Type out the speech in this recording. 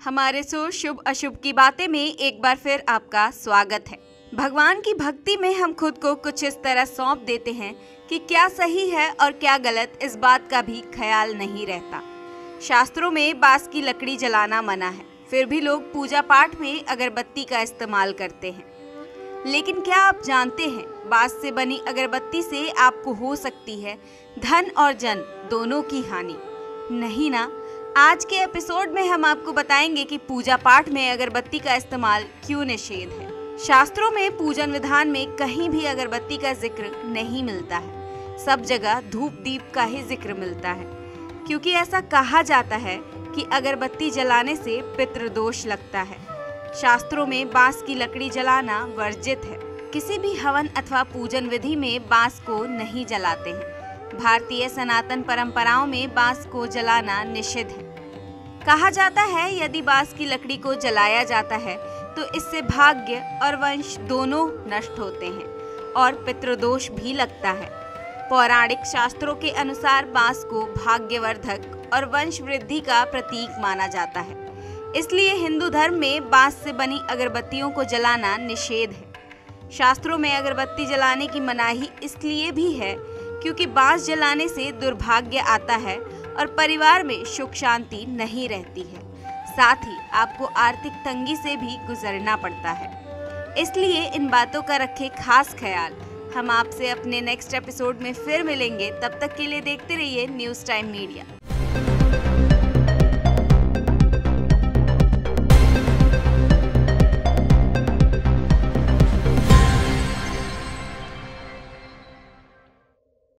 हमारे शो शुभ अशुभ की बातें में एक बार फिर आपका स्वागत है। भगवान की भक्ति में हम खुद को कुछ इस तरह सौंप देते हैं कि क्या सही है और क्या गलत इस बात का भी ख्याल नहीं रहता। शास्त्रों में बाँस की लकड़ी जलाना मना है, फिर भी लोग पूजा पाठ में अगरबत्ती का इस्तेमाल करते हैं। लेकिन क्या आप जानते हैं, बाँस से बनी अगरबत्ती से आपको हो सकती है धन और जन दोनों की हानि? नहीं ना? आज के एपिसोड में हम आपको बताएँगे कि पूजा पाठ में अगरबत्ती का इस्तेमाल क्यों निषेध है। शास्त्रों में पूजन विधान में कहीं भी अगरबत्ती का ज़िक्र नहीं मिलता है। सब जगह धूप दीप का ही ज़िक्र मिलता है। क्योंकि ऐसा कहा जाता है कि अगरबत्ती जलाने से पितृदोष लगता है। शास्त्रों में बाँस की लकड़ी जलाना वर्जित है। किसी भी हवन अथवा पूजन विधि में बाँस को नहीं जलाते हैं। भारतीय सनातन परंपराओं में बाँस को जलाना निषिद्ध है। कहा जाता है, यदि बाँस की लकड़ी को जलाया जाता है तो इससे भाग्य और वंश दोनों नष्ट होते हैं और पितृदोष भी लगता है। पौराणिक शास्त्रों के अनुसार बाँस को भाग्यवर्धक और वंश वृद्धि का प्रतीक माना जाता है। इसलिए हिंदू धर्म में बाँस से बनी अगरबत्तियों को जलाना निषेध है। शास्त्रों में अगरबत्ती जलाने की मनाही इसलिए भी है क्योंकि बाँस जलाने से दुर्भाग्य आता है और परिवार में सुख शांति नहीं रहती है। साथ ही आपको आर्थिक तंगी से भी गुजरना पड़ता है। इसलिए इन बातों का रखें खास ख्याल। हम आपसे अपने नेक्स्ट एपिसोड में फिर मिलेंगे। तब तक के लिए देखते रहिए न्यूज़ टाइम मीडिया